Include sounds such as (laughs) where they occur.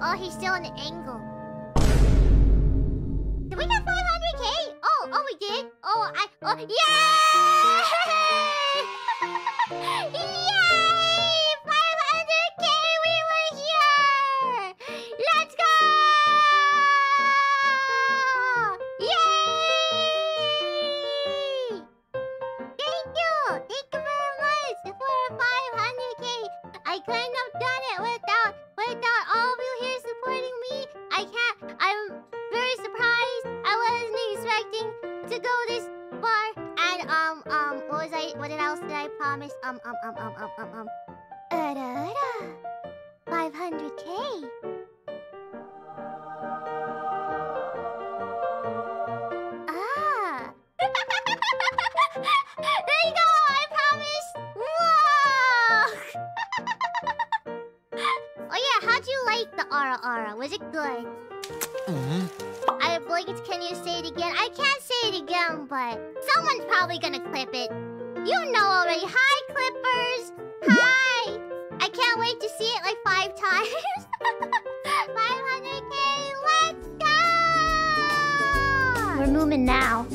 Oh, he's still on the angle. Did we get 500k? Oh, oh, we did. Oh, I. Oh, (laughs) yay! yay! 500k, we were here. Let's go! Yay! Thank you! Thank you very much for 500k! I couldn't have done it I can't. I'm very surprised. I wasn't expecting to go this far. And um um, what was I? What else did I promise? Um um um um um um um. Uh, da, da. The Ara Ara? Was it good? Mm-hmm. I blinked. Can you say it again? I can't say it again, but someone's probably gonna clip it. You know already. Hi, Clippers. Hi. I can't wait to see it like five times. (laughs) 500k. Let's go. We're moving now.